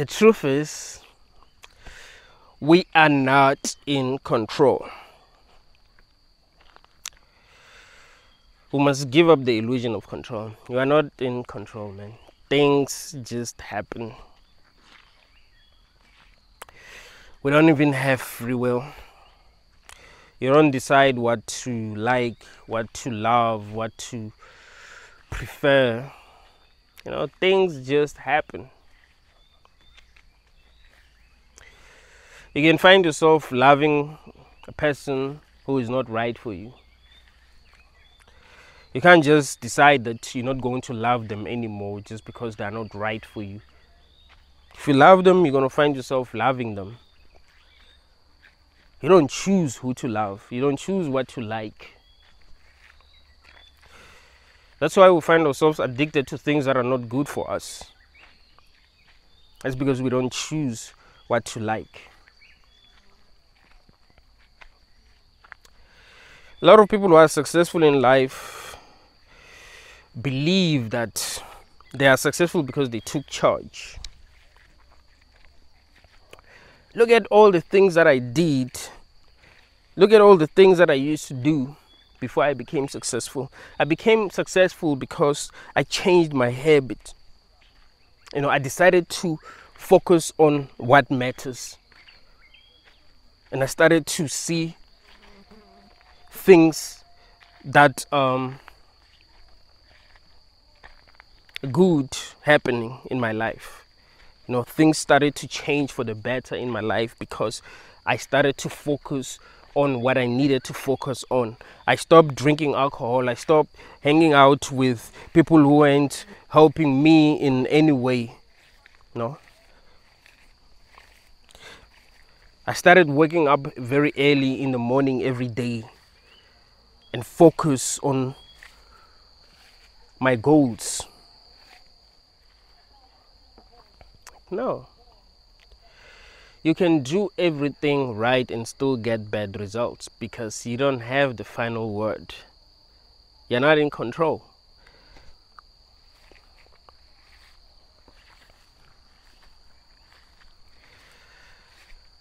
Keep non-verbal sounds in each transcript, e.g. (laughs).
the truth is, we are not in control. We must give up the illusion of control. You are not in control, man. Things just happen. We don't even have free will. You don't decide what to like, what to love, what to prefer. You know, things just happen. You can find yourself loving a person who is not right for you. You can't just decide that you're not going to love them anymore just because they're not right for you. If you love them, you're going to find yourself loving them. You don't choose who to love, you don't choose what to like. That's why we find ourselves addicted to things that are not good for us. That's because we don't choose what to like. A lot of people who are successful in life believe that they are successful because they took charge. Look at all the things that I did. Look at all the things that I used to do before I became successful. I became successful because I changed my habit. You know, I decided to focus on what matters. And I started to see things that um, good happening in my life. You know, things started to change for the better in my life because I started to focus on what I needed to focus on. I stopped drinking alcohol. I stopped hanging out with people who weren't helping me in any way. No. I started waking up very early in the morning every day and focus on my goals. No. You can do everything right and still get bad results because you don't have the final word. You're not in control.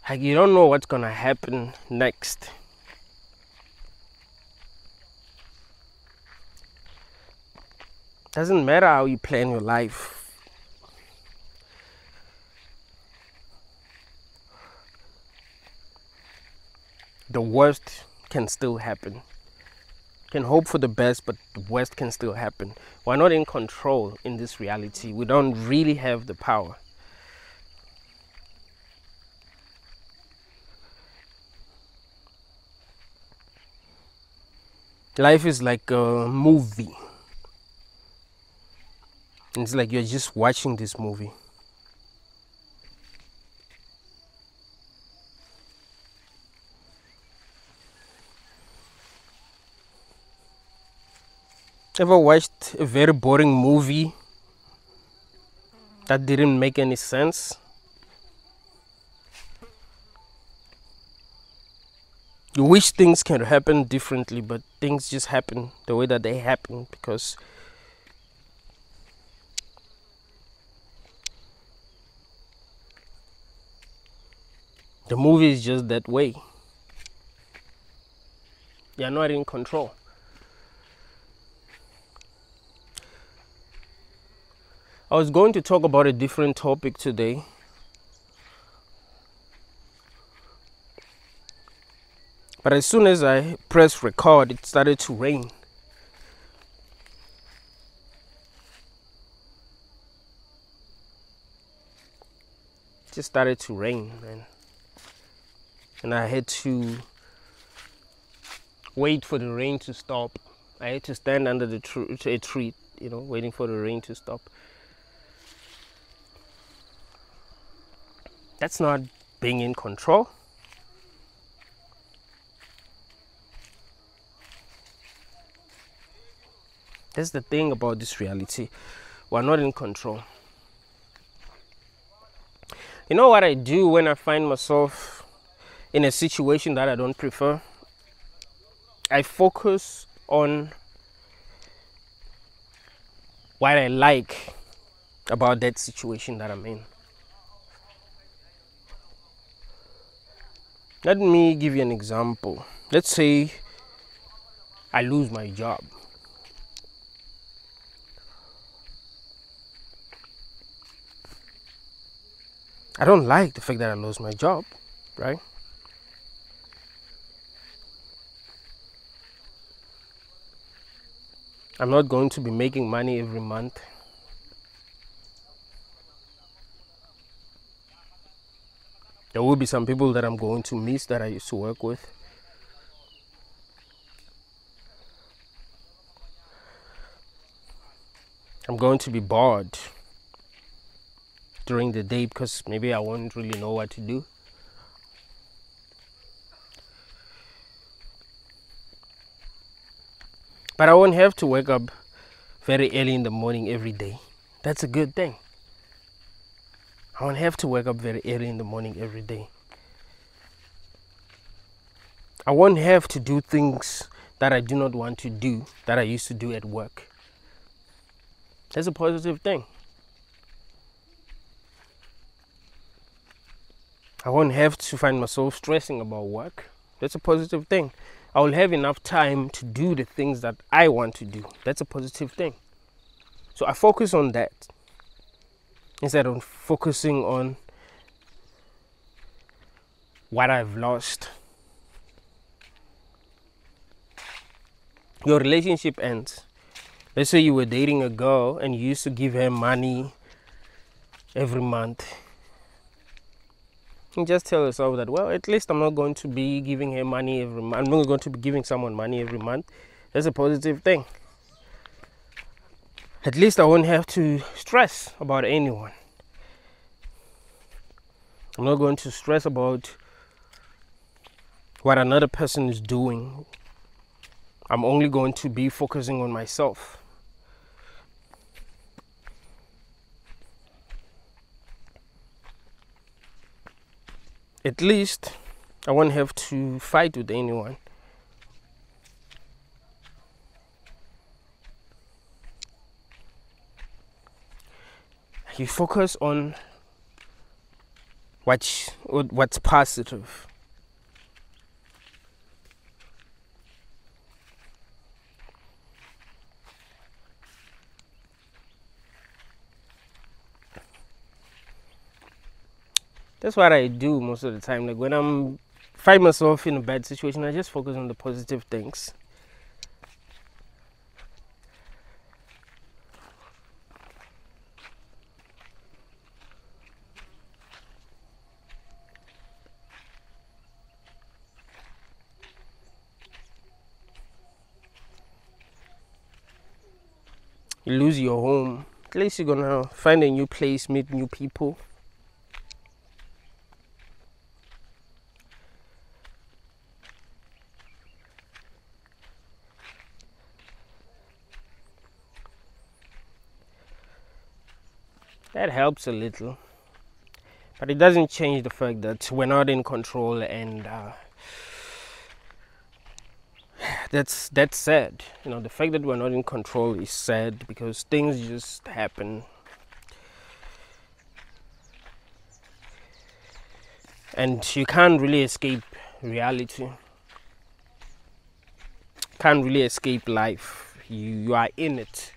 Like you don't know what's gonna happen next. Doesn't matter how you plan your life. The worst can still happen. Can hope for the best, but the worst can still happen. We're not in control in this reality. We don't really have the power. Life is like a movie. It's like you're just watching this movie. Ever watched a very boring movie that didn't make any sense? You wish things can happen differently, but things just happen the way that they happen because The movie is just that way. You're not in control. I was going to talk about a different topic today. But as soon as I pressed record, it started to rain. Just started to rain, man and I had to wait for the rain to stop. I had to stand under the tr- a tree, you know, waiting for the rain to stop. That's not being in control. That's the thing about this reality. We're not in control. You know what I do when I find myself in a situation that I don't prefer, I focus on what I like about that situation that I'm in. Let me give you an example. Let's say I lose my job. I don't like the fact that I lost my job, right? I'm not going to be making money every month. There will be some people that I'm going to miss that I used to work with. I'm going to be bored during the day because maybe I won't really know what to do. But I won't have to wake up very early in the morning every day. That's a good thing. I won't have to wake up very early in the morning every day. I won't have to do things that I do not want to do that I used to do at work. That's a positive thing. I won't have to find myself stressing about work. That's a positive thing. I will have enough time to do the things that I want to do. That's a positive thing. So I focus on that instead of focusing on what I've lost. Your relationship ends. Let's say you were dating a girl and you used to give her money every month just tell yourself that well at least i'm not going to be giving her money every month. I'm not going to be giving someone money every month. That's a positive thing. At least i won't have to stress about anyone. I'm not going to stress about what another person is doing. I'm only going to be focusing on myself at least I won't have to fight with anyone. You focus on what what's positive. That's what I do most of the time. Like when I'm find myself in a bad situation, I just focus on the positive things. You lose your home. At least you're gonna find a new place, meet new people. That helps a little. But it doesn't change the fact that we're not in control and uh, (sighs) that's that's sad. You know the fact that we're not in control is sad because things just happen. And you can't really escape reality. Can't really escape life. You, you are in it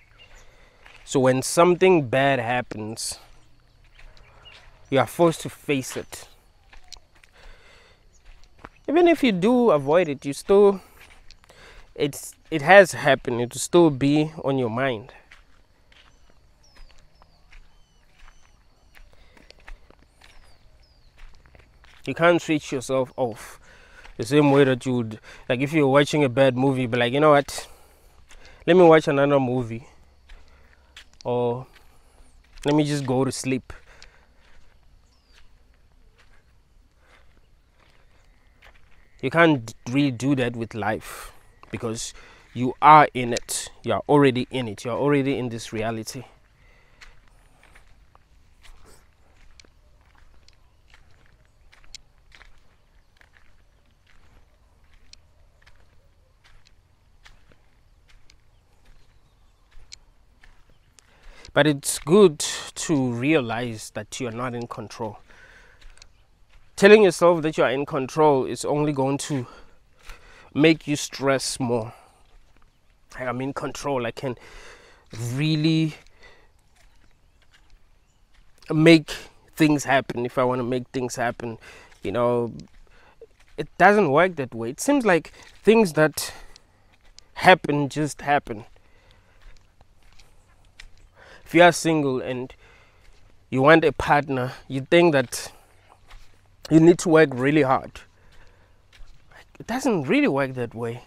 so when something bad happens, you are forced to face it. Even if you do avoid it, you still it's it has happened. It will still be on your mind. You can't switch yourself off the same way that you would like if you're watching a bad movie, but like you know what? Let me watch another movie or let me just go to sleep. You can't really do that with life because you are in it. You are already in it. You are already in this reality. But it's good to realize that you're not in control. telling yourself that you are in control is only going to make you stress more. I'm in control. I can really make things happen if I want to make things happen. You know, it doesn't work that way. It seems like things that happen just happen. If you are single and you want a partner, you think that you need to work really hard. It doesn't really work that way.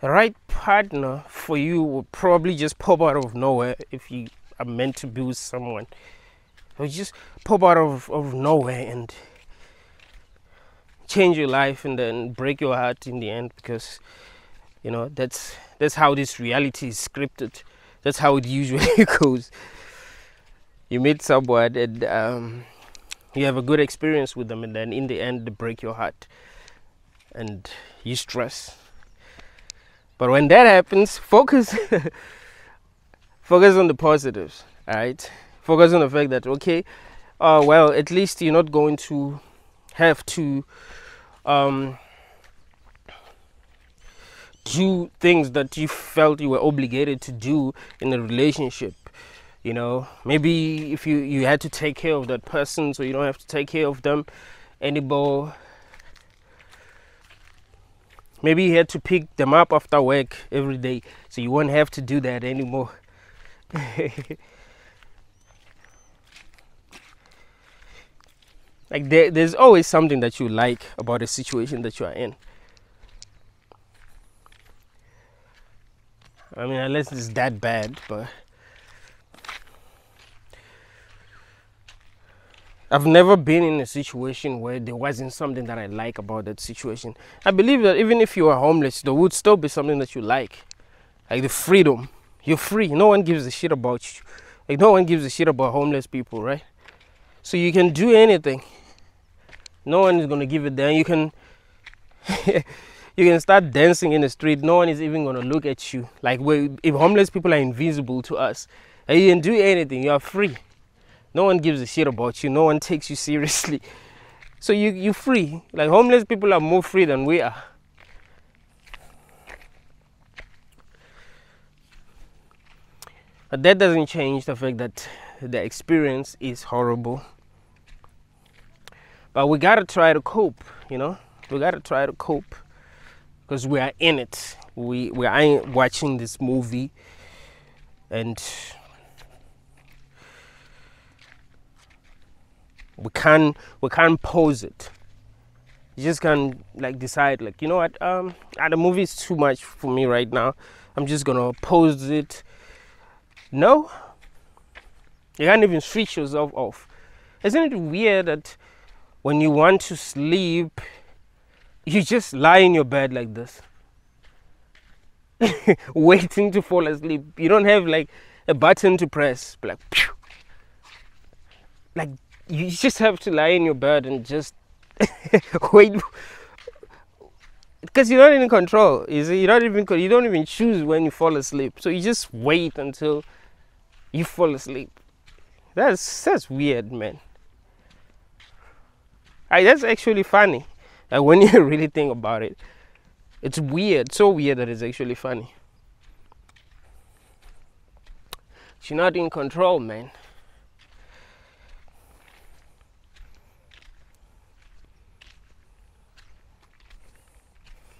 The right partner for you will probably just pop out of nowhere if you are meant to be with someone. It'll just pop out of, of nowhere and change your life and then break your heart in the end because you know that's that's how this reality is scripted. That's how it usually (laughs) goes. You meet someone and um, you have a good experience with them, and then in the end, they break your heart and you stress. But when that happens, focus (laughs) focus on the positives. All right, focus on the fact that okay, uh, well, at least you're not going to have to um, do things that you felt you were obligated to do in a relationship you know? Maybe if you you had to take care of that person so you don't have to take care of them anymore. Maybe you had to pick them up after work every day so you won't have to do that anymore. (laughs) Like there, there's always something that you like about a situation that you are in i mean unless it's that bad but I've never been in a situation where there wasn't something that I like about that situation. I believe that even if you are homeless, there would still be something that you like. Like the freedom. You're free. No one gives a shit about you. Like no one gives a shit about homeless people, right? So you can do anything. No one is gonna give it damn. You can (laughs) you can start dancing in the street. No one is even gonna look at you. Like if homeless people are invisible to us, you can do anything. You are free no one gives a shit about you. No one takes you (laughs) seriously. So you you free. Like homeless people are more free than we are. But that doesn't change the fact that the experience is horrible. But we gotta try to cope, you know? We gotta try to cope. Because we are in it. We we are watching this movie. And we can't we can't pose it. You just can't like decide like you know what um ah, the movie is too much for me right now. I'm just gonna pose it. No. You can't even switch yourself off. Isn't it weird that when you want to sleep you just lie in your bed like this (laughs) waiting to fall asleep. You don't have like a button to press like pew. like you just have to lie in your bed and just (laughs) wait. Because you're not in control you see. You're not even you don't even choose when you fall asleep. So you just wait until you fall asleep. That's that's weird man. I, that's actually funny like when you (laughs) really think about it it's weird so weird that it's actually funny you're not in control man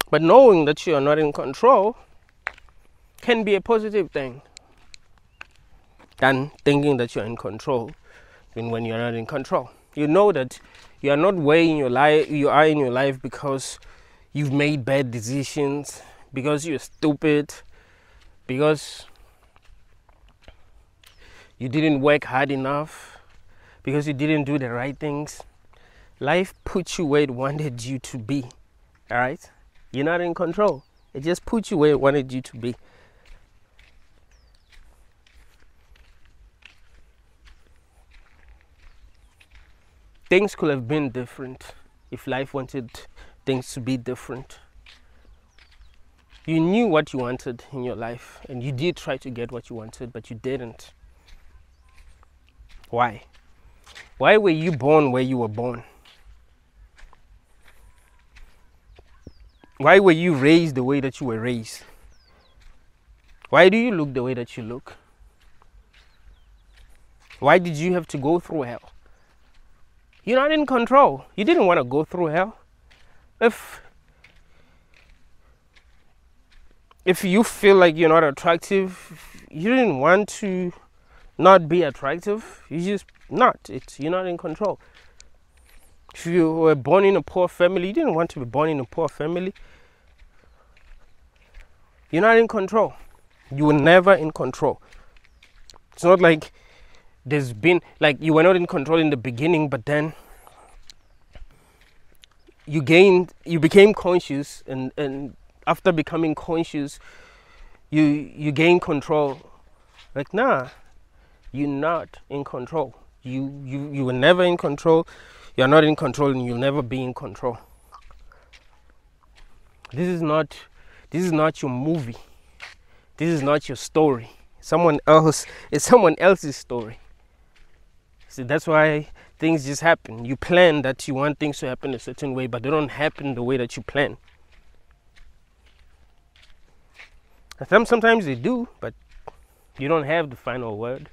But knowing that you are not in control can be a positive thing than thinking that you're in control when you're not in control. You know that you are not where in your life you are in your life because you've made bad decisions, because you're stupid, because you didn't work hard enough, because you didn't do the right things. Life puts you where it wanted you to be. All right? You're not in control. It just puts you where it wanted you to be. Things could have been different if life wanted things to be different. You knew what you wanted in your life and you did try to get what you wanted, but you didn't. Why? Why were you born where you were born? Why were you raised the way that you were raised? Why do you look the way that you look? Why did you have to go through hell? You're not in control. You didn't want to go through hell. If if you feel like you're not attractive, you didn't want to not be attractive. You just not. It's you're not in control. If you were born in a poor family, you didn't want to be born in a poor family. You're not in control. You were never in control. It's not like there's been like you were not in control in the beginning, but then you gained you became conscious and, and after becoming conscious you you gain control. Like nah, you're not in control. You you you were never in control. You're not in control and you'll never be in control. This is not this is not your movie. This is not your story. Someone else it's someone else's story. See that's why things just happen. You plan that you want things to happen a certain way, but they don't happen the way that you plan. Sometimes they do, but you don't have the final word.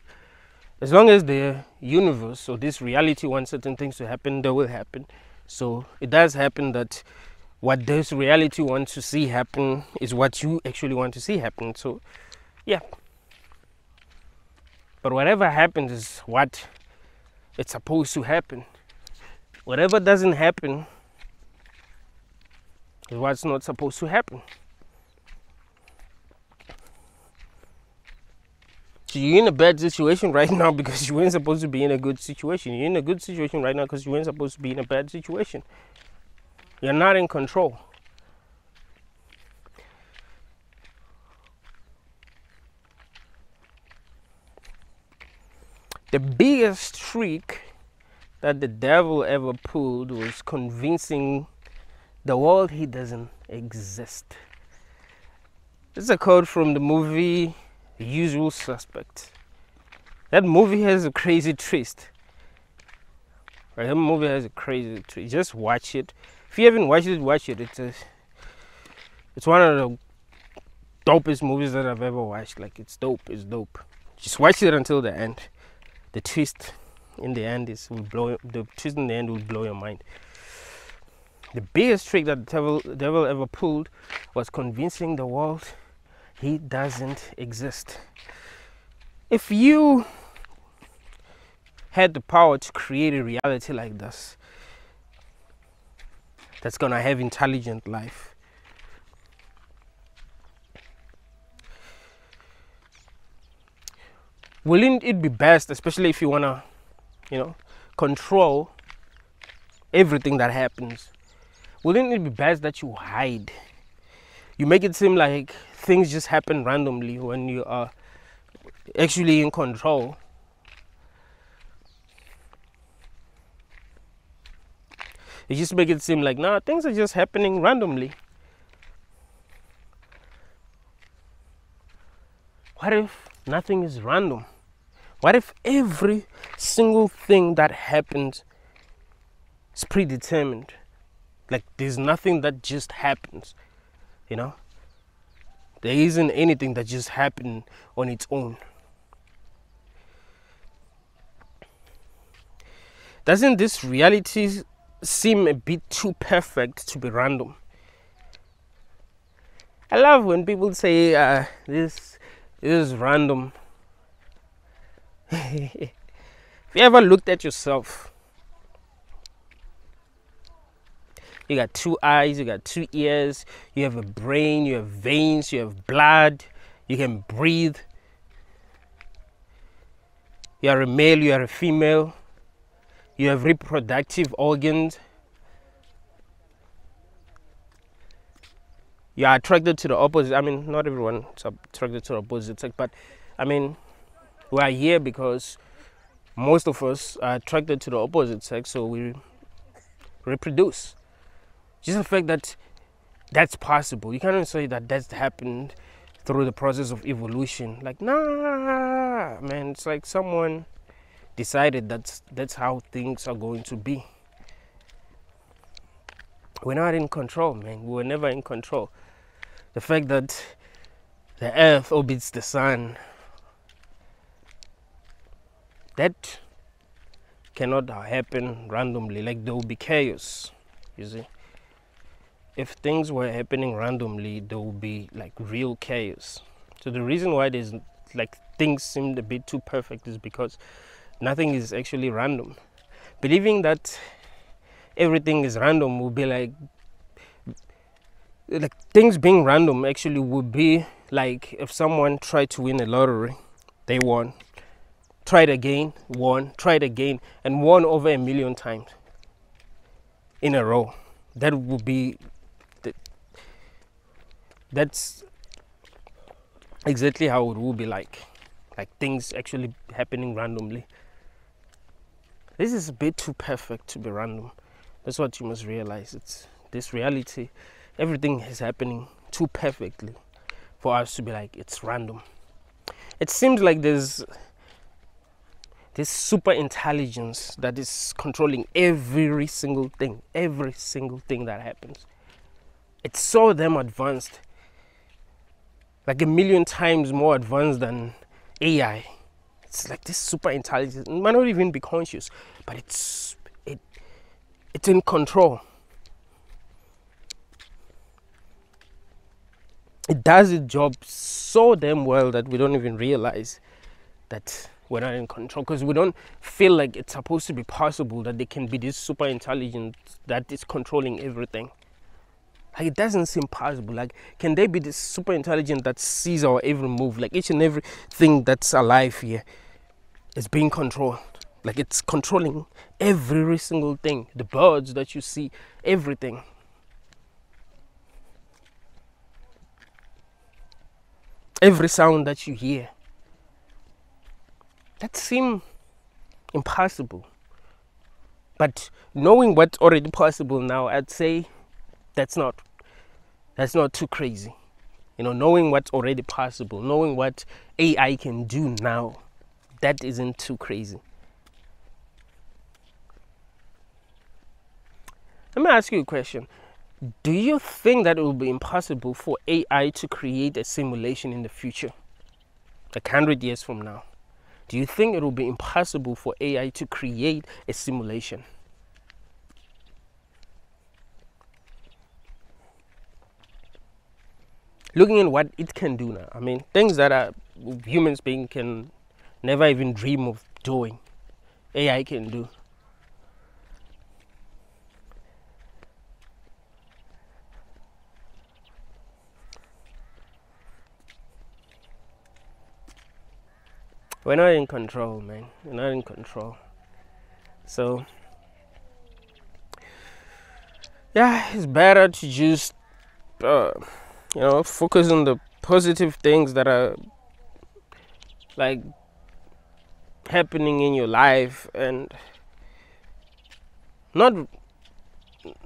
As long as the universe or this reality wants certain things to happen, they will happen. So it does happen that what this reality wants to see happen is what you actually want to see happen. So, yeah. But whatever happens is what it's supposed to happen. Whatever doesn't happen is what's not supposed to happen. So you're in a bad situation right now (laughs) because you weren't supposed to be in a good situation. You're in a good situation right now because you weren't supposed to be in a bad situation. You're not in control. The biggest trick that the devil ever pulled was convincing the world he doesn't exist. This is a quote from the movie The Usual Suspect. That movie has a crazy twist. Right, that movie has a crazy twist. Just watch it. If you haven't watched it, watch it. It's a, it's one of the dopest movies that I've ever watched. Like it's dope. It's dope. Just watch it until the end the twist in the end is will blow the twist in the end will blow your mind. The biggest trick that the devil, the devil ever pulled was convincing the world he doesn't exist. If you had the power to create a reality like this that's gonna have intelligent life wouldn't it be best, especially if you want to, you know, control everything that happens? Wouldn't it be best that you hide? You make it seem like things just happen randomly when you are actually in control. You just make it seem like, nah, things are just happening randomly. What if nothing is random? What if every single thing that happens is predetermined? Like there's nothing that just happens, you know? There isn't anything that just happened on its own. Doesn't this reality seem a bit too perfect to be random? I love when people say uh, this, this is random have you ever looked at yourself? You got two eyes, you got two ears, you have a brain, you have veins, you have blood, you can breathe. You are a male, you are a female, you have reproductive organs. You are attracted to the opposite. I mean, not everyone is attracted to the opposite sex, but I mean, we are here because most of us are attracted to the opposite sex, so we reproduce. Just the fact that that's possible, you cannot say that that's happened through the process of evolution. Like, nah, man, it's like someone decided that that's how things are going to be. We're not in control, man. We were never in control. The fact that the earth orbits the sun, that cannot happen randomly. Like there will be chaos, you see. If things were happening randomly, there will be like real chaos. So the reason why there's like things seem a bit too perfect is because nothing is actually random. Believing that everything is random will be like like things being random actually would be like if someone tried to win a lottery, they won. Tried again, won, tried again, and won over a million times in a row. That would be the, that's exactly how it will be like like things actually happening randomly. This is a bit too perfect to be random. That's what you must realize. It's this reality. Everything is happening too perfectly for us to be like it's random. It seems like there's this super intelligence that is controlling every single thing every single thing that happens it's so damn advanced like a million times more advanced than AI. It's like this super intelligence. It might not even be conscious, but it's it it's in control. It does its job so damn well that we don't even realize that we're not in control because we don't feel like it's supposed to be possible that they can be this super intelligent that is controlling everything. Like it doesn't seem possible. Like, can they be this super intelligent that sees our every move? Like each and every thing that's alive here is being controlled. Like it's controlling every single thing. The birds that you see, everything. Every sound that you hear. That seems impossible. But knowing what's already possible now, I'd say that's not that's not too crazy. You know knowing what's already possible knowing what ai can do now that isn't too crazy. Let me ask you a question. Do you think that it will be impossible for ai to create a simulation in the future like 100 years from now do you think it will be impossible for ai to create a simulation looking at what it can do now. I mean, things that are humans being can never even dream of doing. AI can do. We're not in control, man. We're not in control. So, yeah, it's better to just. Uh, you know focus on the positive things that are like happening in your life and not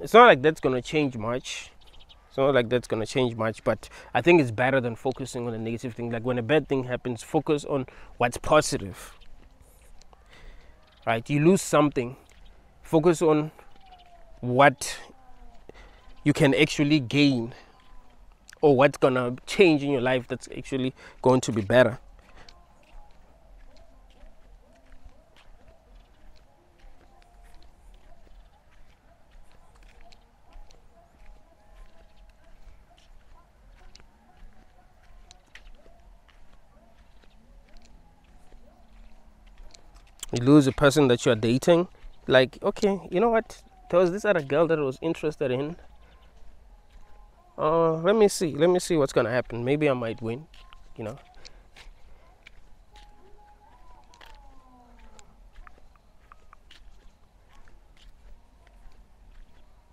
it's not like that's gonna change much not like that's gonna change much but i think it's better than focusing on the negative thing. Like when a bad thing happens focus on what's positive. Right? You lose something focus on what you can actually gain or what's gonna change in your life that's actually going to be better. You lose a person that you're dating, like, okay, you know what? There was this other girl that I was interested in uh, let me see. Let me see what's gonna happen. Maybe I might win. You know.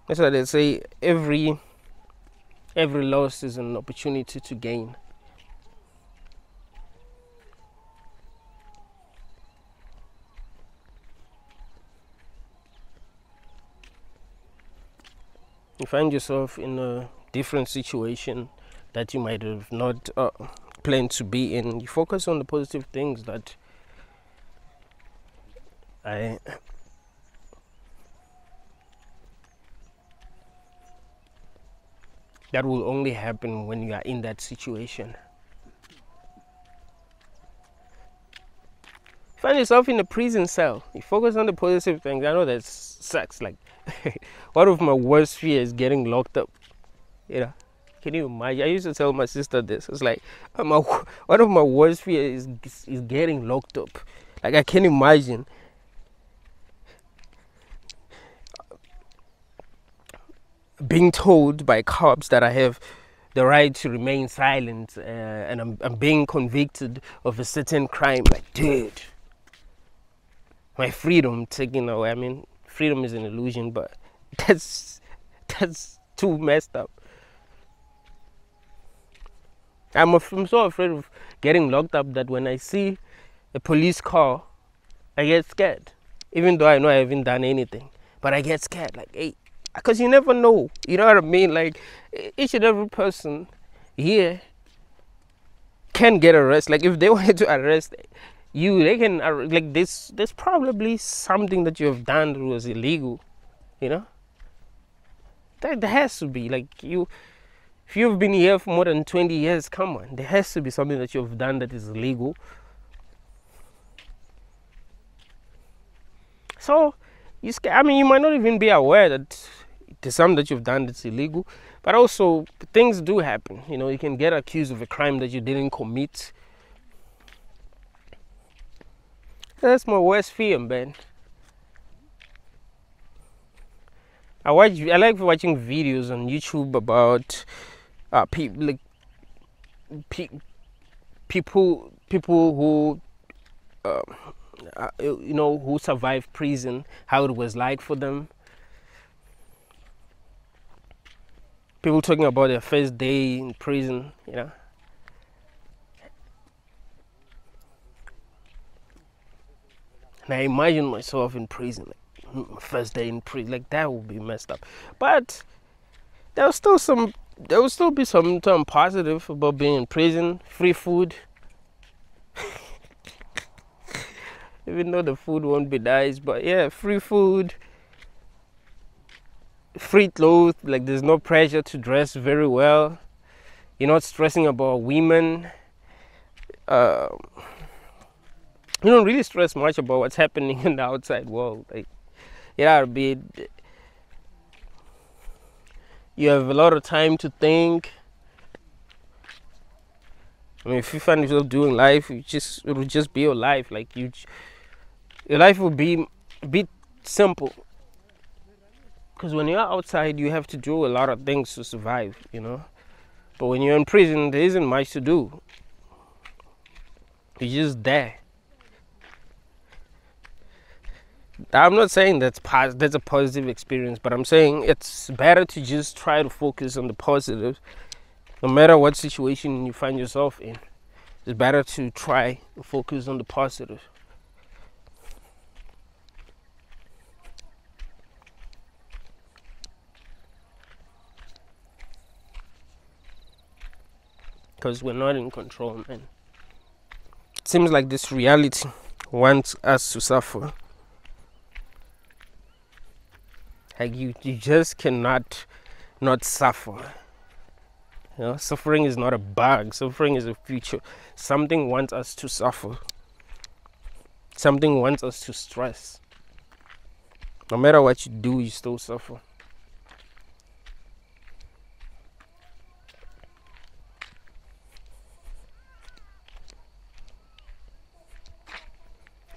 That's why they say every every loss is an opportunity to gain. You find yourself in a different situation that you might have not uh, planned to be in you focus on the positive things that I that will only happen when you are in that situation. Find yourself in a prison cell. You focus on the positive things. I know that sucks. Like, (laughs) one of my worst fears is getting locked up. You know, can you imagine? I used to tell my sister this. It's like, (laughs) one of my worst fears is, is getting locked up. Like, I can't imagine being told by cops that I have the right to remain silent uh, and I'm, I'm being convicted of a certain crime. Like, dude, my freedom taken away. I mean, freedom is an illusion, but (laughs) that's that's too messed up. I'm, I'm so afraid of getting locked up that when I see a police car, I get scared. Even though I know I haven't done anything, but I get scared. Like, hey, because you never know. You know what I mean? Like each and every person here can get arrested. Like if they (laughs) wanted to arrest you, they can uh, like this. There's probably something that you have done that was illegal. You know. That there has to be like you. If you've been here for more than 20 years, come on, there has to be something that you've done that is illegal. So, you, I mean, you might not even be aware that there's something that you've done that's illegal, but also things do happen. You know, you can get accused of a crime that you didn't commit. That's my worst fear, man. I watch. I like watching videos on YouTube about uh, people like pe- people people who uh, uh, you know who survived prison, how it was like for them people talking about their first day in prison, you know. And I imagine myself in prison, like hmm, first day in prison, like that would be messed up. But there was still some, there will still be some some positive about being in prison, free food. (laughs) Even though the food won't be nice, but yeah, free food free clothes like there's no pressure to dress very well you're not stressing about women uh, you don't really stress much about what's happening (laughs) in the outside world. Like yeah be you have a lot of time to think. I mean, if you find yourself doing life, you just it will just be your life. Like you, your life will be be simple. Because when you're outside you have to do a lot of things to survive you know? But when you're in prison there isn't much to do. You're just there i'm not saying that's pos- that's a positive experience but i'm saying it's better to just try to focus on the positive no matter what situation you find yourself in it's better to try to focus on the positive because we're not in control, man. It seems like this reality wants us to suffer. Like you, you just cannot not suffer. You know, suffering is not a bug. Suffering is a future. Something wants us to suffer. Something wants us to stress. No matter what you do, you still suffer.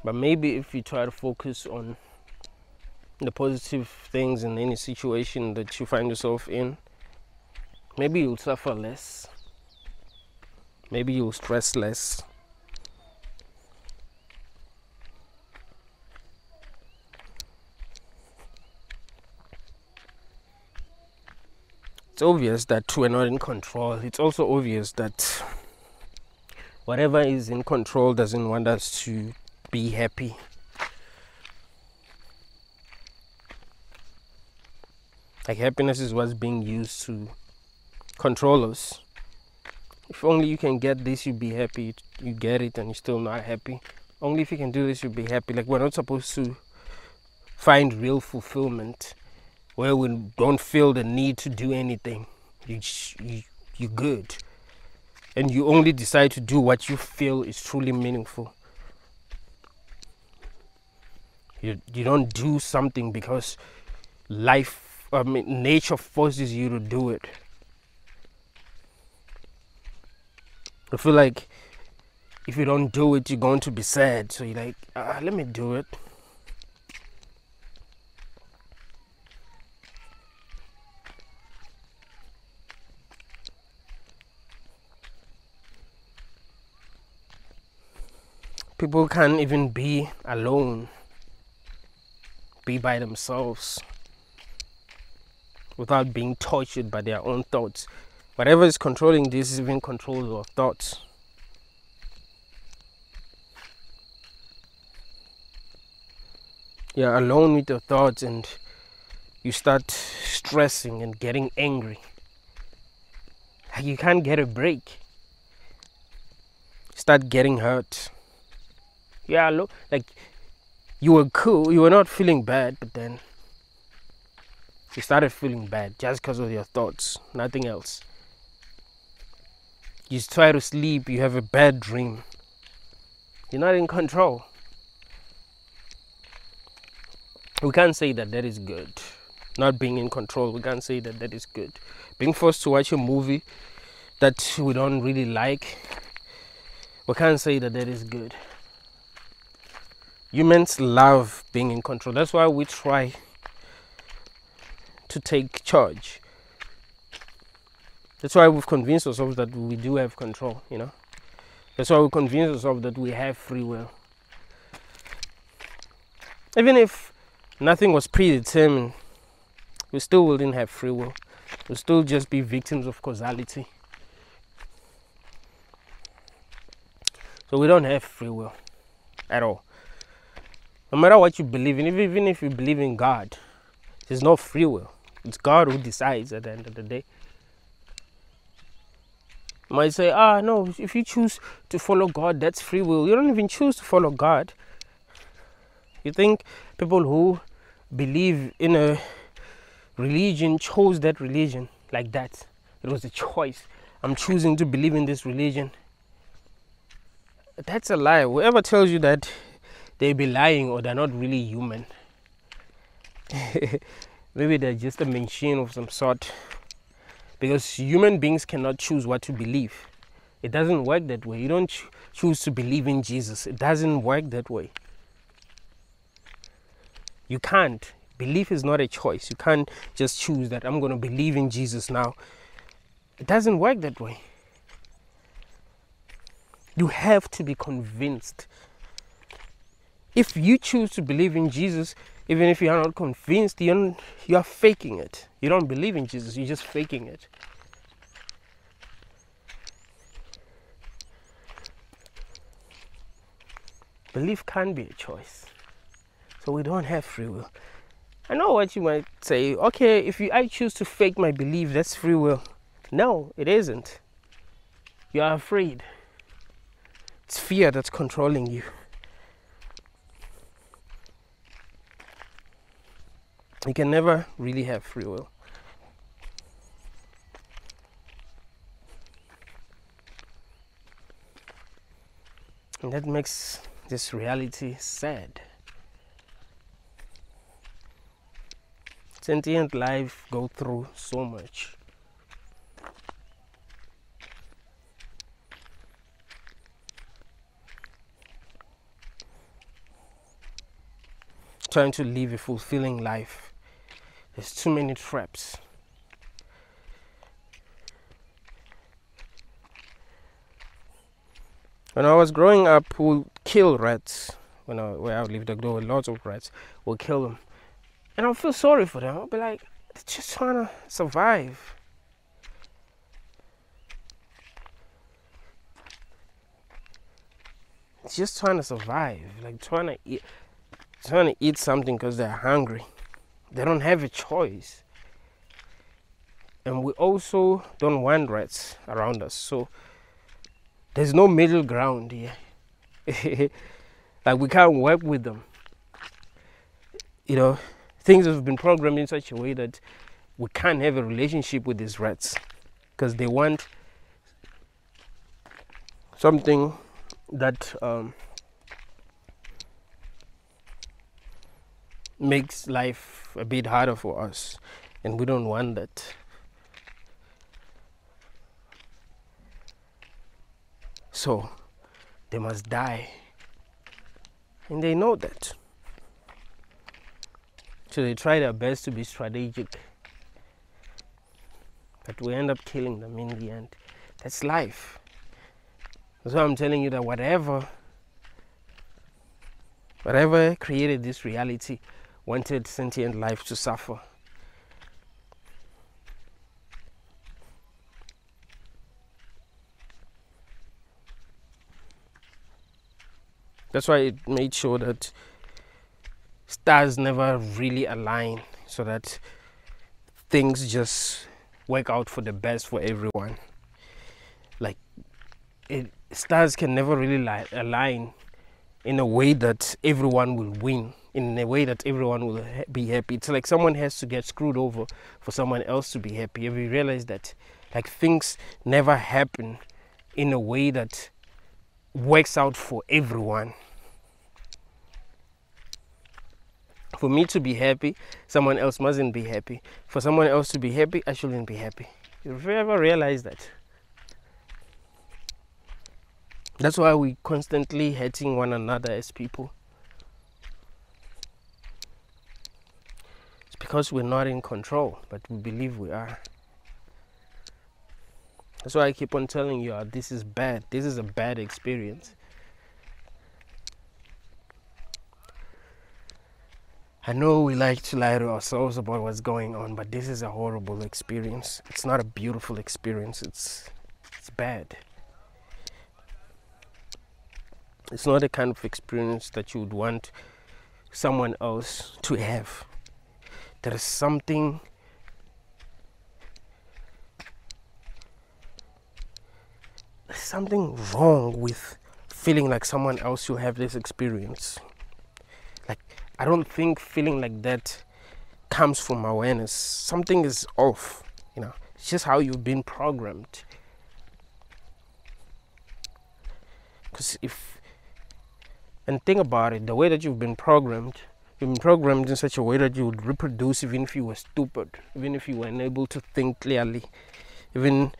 But maybe if you try to focus on the positive things in any situation that you find yourself in, maybe you'll suffer less. Maybe you'll stress less. It's obvious that we're not in control. It's also obvious that whatever is in control doesn't want us to be happy. Like happiness is what's being used to control us. If only you can get this, you'd be happy. You get it, and you're still not happy. Only if you can do this, you'll be happy. Like we're not supposed to find real fulfillment where we don't feel the need to do anything. You, you you're good, and you only decide to do what you feel is truly meaningful. You you don't do something because life, I mean, nature forces you to do it. I feel like if you don't do it, you're going to be sad. So you're like, ah, let me do it. People can't even be alone, be by themselves without being tortured by their own thoughts. Whatever is controlling this is even control your thoughts. You're alone with your thoughts and you start stressing and getting angry. You can't get a break. Start getting hurt. Yeah, look, like you were cool, you were not feeling bad, but then you started feeling bad just because of your thoughts, nothing else. You try to sleep, you have a bad dream. You're not in control. We can't say that that is good. Not being in control, we can't say that that is good. Being forced to watch a movie that we don't really like, we can't say that that is good. Humans love being in control. That's why we try to take charge. That's why we've convinced ourselves that we do have control, you know. That's why we convince ourselves that we have free will. Even if nothing was predetermined, we still wouldn't have free will. We'd still just be victims of causality. So we don't have free will at all. No matter what you believe in, even if you believe in God, there's no free will. It's God who decides at the end of the day. You might say, ah, no, if you choose to follow God, that's free will. You don't even choose to follow God. You think people who believe in a religion chose that religion like that? It was a choice. I'm choosing to believe in this religion. That's a lie. Whoever tells you that they be lying or they're not really human. (laughs) Maybe they're just a machine of some sort because human beings cannot choose what to believe. It doesn't work that way. You don't ch- choose to believe in Jesus. It doesn't work that way. You can't. Belief is not a choice. You can't just choose that I'm going to believe in Jesus now. It doesn't work that way. You have to be convinced. If you choose to believe in Jesus, even if you are not convinced, you're, you're faking it. You don't believe in Jesus, you're just faking it. Belief can be a choice. So we don't have free will. I know what you might say. Okay, if you, I choose to fake my belief, that's free will. No, it isn't. You are afraid. It's fear that's controlling you. You can never really have free will. And that makes this reality sad. Sentient life go through so much. Trying to live a fulfilling life there's too many traps. When I was growing up, we kill rats. When I, where I lived, there were lots of rats. We'll kill them. And I'll feel sorry for them. I'll be like, they're just trying to survive. Just trying to survive. Like trying to eat, trying to eat something because they're hungry. They don't have a choice. And we also don't want rats around us. So there's no middle ground here. (laughs) Like we can't work with them. You know, things have been programmed in such a way that we can't have a relationship with these rats because they want something that um, makes life a bit harder for us, and we don't want that. So they must die, and they know that. So they try their best to be strategic, but we end up killing them in the end. That's life. Why I'm telling you that whatever, whatever created this reality, wanted sentient life to suffer. That's why it made sure that stars never really align so that things just work out for the best for everyone. Like it, stars can never really li- align in a way that everyone will win in a way that everyone will ha- be happy. It's like someone has to get screwed over for someone else to be happy. If you realize that like things never happen in a way that works out for everyone? For me to be happy someone else mustn't be happy. For someone else to be happy i shouldn't be happy. You ever realize that? That's why we constantly hating one another as people. Because we're not in control, but we believe we are. That's why I keep on telling you, uh, this is bad. This is a bad experience. I know we like to lie to ourselves about what's going on, but this is a horrible experience. It's not a beautiful experience. It's it's bad it's not the kind of experience that you would want someone else to have. There is something something wrong with feeling like someone else will have this experience. Like I don't think feeling like that comes from awareness. Something is off, you know. It's just how you've been programmed. Because if and think about it the way that you've been programmed, been programmed in such a way that you would reproduce even if you were stupid, even if you were unable to think clearly. Even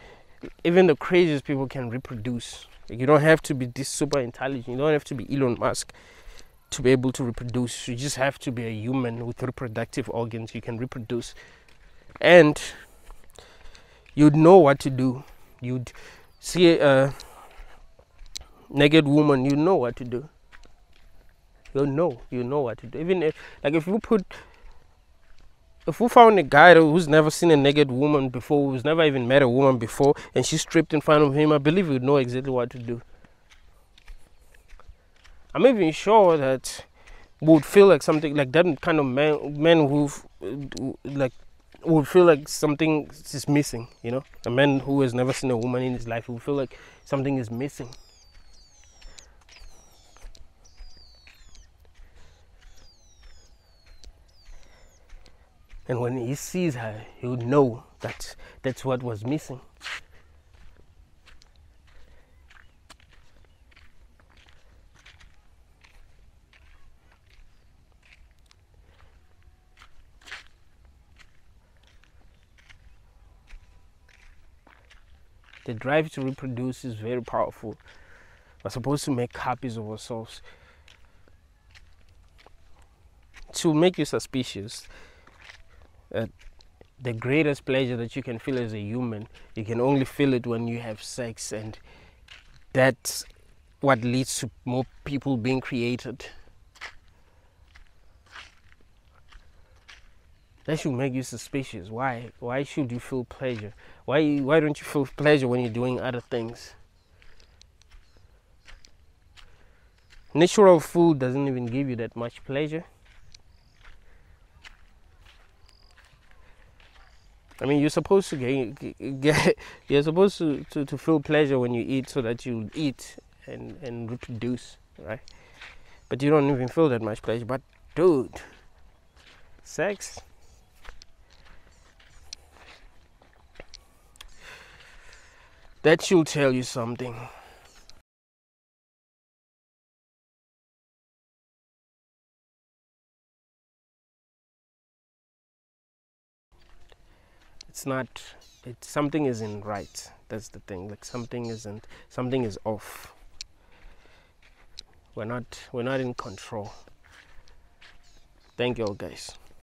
even the craziest people can reproduce. Like you don't have to be this super intelligent, you don't have to be Elon Musk to be able to reproduce. You just have to be a human with reproductive organs. You can reproduce. And you'd know what to do. You'd see a naked woman, you know what to do you know you know what to do. Even if like if you put if we found a guy who's never seen a naked woman before who's never even met a woman before and she's stripped in front of him i believe he'd know exactly what to do. I'm even sure that would feel like something like that kind of man men who like would feel like something is missing you know? A man who has never seen a woman in his life would feel like something is missing And when he sees her, he would know that that's what was missing. The drive to reproduce is very powerful. We're supposed to make copies of ourselves to make you suspicious uh, the greatest pleasure that you can feel as a human, you can only feel it when you have sex, and that's what leads to more people being created. That should make you suspicious. Why? Why should you feel pleasure? Why? Why don't you feel pleasure when you're doing other things? Natural food doesn't even give you that much pleasure. I mean, you're supposed to get, get you're supposed to, to, to feel pleasure when you eat so that you eat and, and reproduce, right? but you don't even feel that much pleasure. But dude, sex. That should tell you something. It's not it something isn't right. That's the thing. Like something isn't something is off. We're not we're not in control. Thank you all guys.